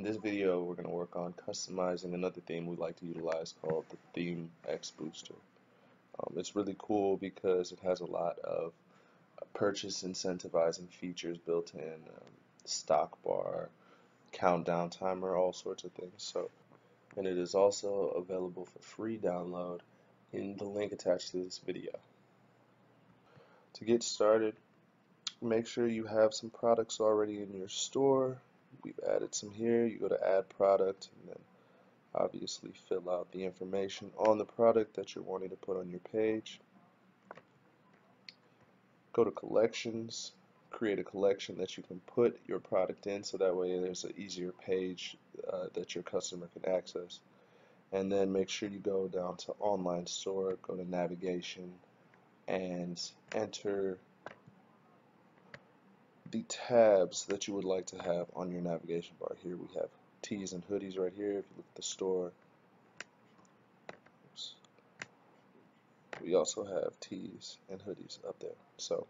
In this video, we're going to work on customizing another theme we like to utilize called the Theme X Booster. Um, it's really cool because it has a lot of purchase incentivizing features built in, um, stock bar, countdown timer, all sorts of things. So, and it is also available for free download in the link attached to this video. To get started, make sure you have some products already in your store. We've added some here. You go to add product and then obviously fill out the information on the product that you're wanting to put on your page. Go to collections, create a collection that you can put your product in so that way there's an easier page uh, that your customer can access. And then make sure you go down to online store, go to navigation, and enter the tabs that you would like to have on your navigation bar. Here we have tees and hoodies right here. If you look at the store, oops, we also have tees and hoodies up there. So,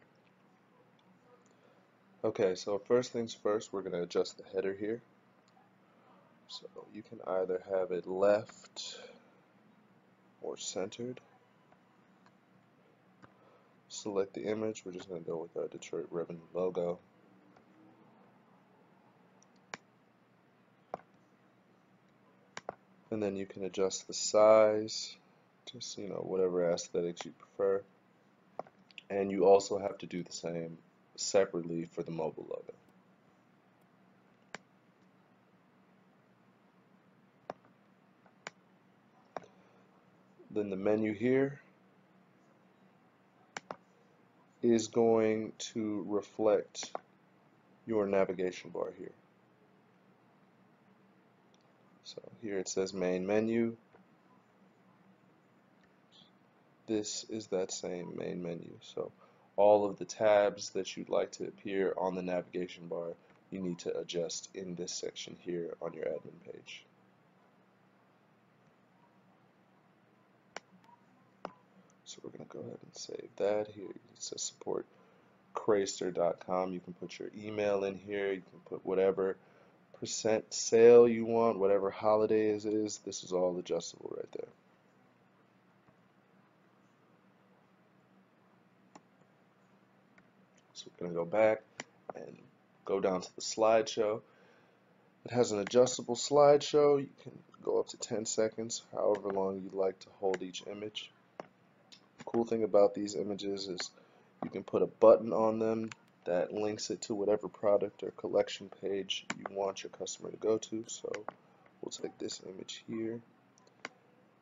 okay, so first things first, we're going to adjust the header here. So you can either have it left or centered. Select the image. We're just going to go with our Detroit Revenue logo. And then you can adjust the size just you know whatever aesthetics you prefer. And you also have to do the same separately for the mobile logo. Then the menu here is going to reflect your navigation bar here so here it says main menu. This is that same main menu. So all of the tabs that you'd like to appear on the navigation bar, you need to adjust in this section here on your admin page. So we're going to go ahead and save that here. It says support Chrysler.com. You can put your email in here. You can put whatever percent sale you want, whatever holiday it is, this is all adjustable right there. So we're going to go back and go down to the slideshow. It has an adjustable slideshow. You can go up to 10 seconds, however long you'd like to hold each image. The cool thing about these images is you can put a button on them that links it to whatever product or collection page you want your customer to go to. So we'll take this image here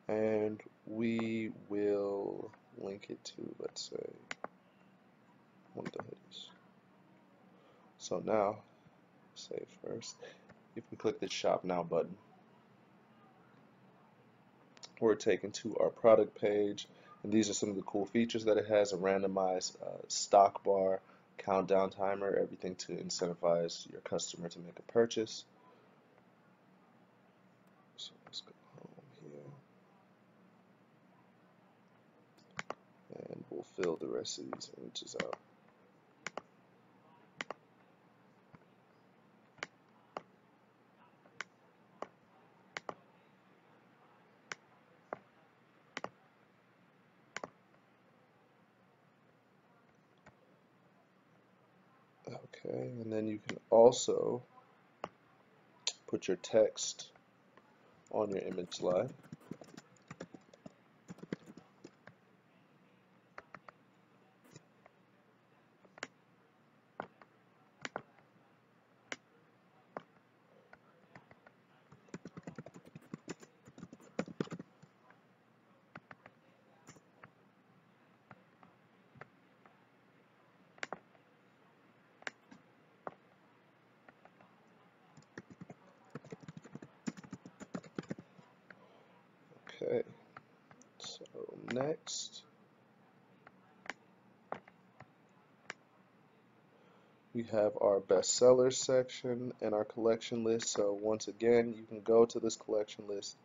and we will link it to, let's say, one of the hoodies. So now, save first, if we click the Shop Now button, we're taken to our product page, and these are some of the cool features that it has, a randomized uh, stock bar, countdown timer, everything to incentivize your customer to make a purchase. So let's go home here. And we'll fill the rest of these images out. Okay, and then you can also put your text on your image slide. Okay, so next we have our bestseller section and our collection list. So once again, you can go to this collection list.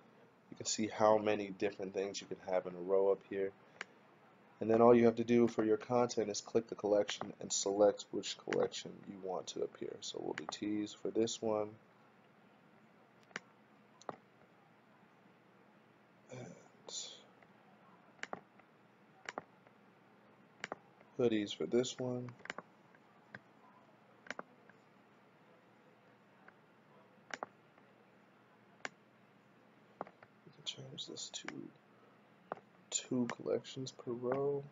You can see how many different things you can have in a row up here. And then all you have to do for your content is click the collection and select which collection you want to appear. So we'll do tees for this one. Hoodies for this one. Change this to two collections per row.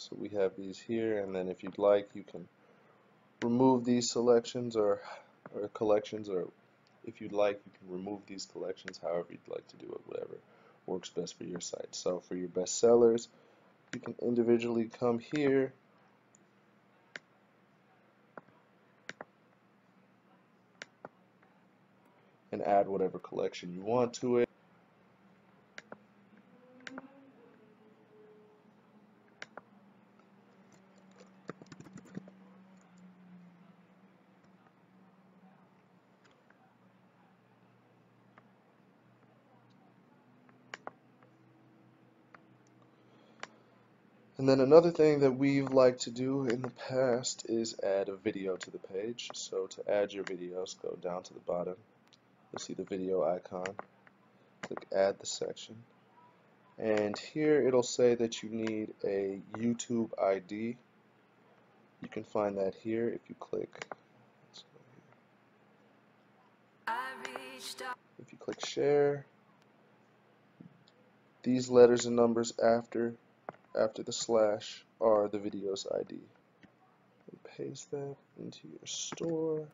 So we have these here, and then if you'd like, you can remove these selections or, or collections, or if you'd like, you can remove these collections however you'd like to do it, whatever works best for your site. So for your best sellers, you can individually come here and add whatever collection you want to it. And then another thing that we've liked to do in the past is add a video to the page. So to add your videos, go down to the bottom. You'll see the video icon. Click add the section. And here it'll say that you need a YouTube ID. You can find that here if you click if you click share these letters and numbers after after the slash are the video's ID. And paste that into your store.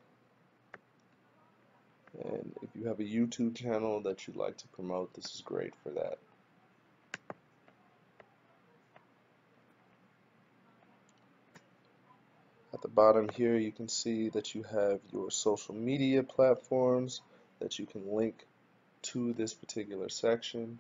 And if you have a YouTube channel that you'd like to promote, this is great for that. At the bottom here, you can see that you have your social media platforms that you can link to this particular section.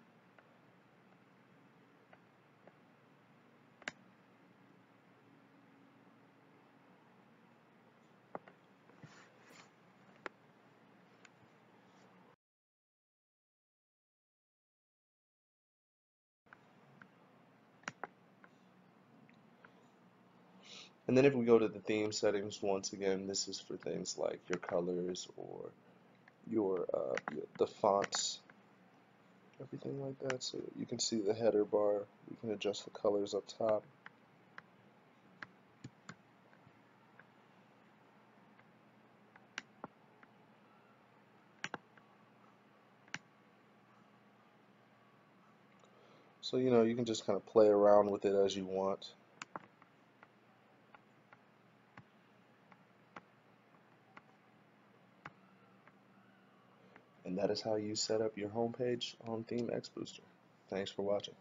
And then if we go to the theme settings, once again, this is for things like your colors or your, uh, the fonts, everything like that. So you can see the header bar. We can adjust the colors up top. So you know you can just kind of play around with it as you want. And that is how you set up your homepage on Theme X Booster. Thanks for watching.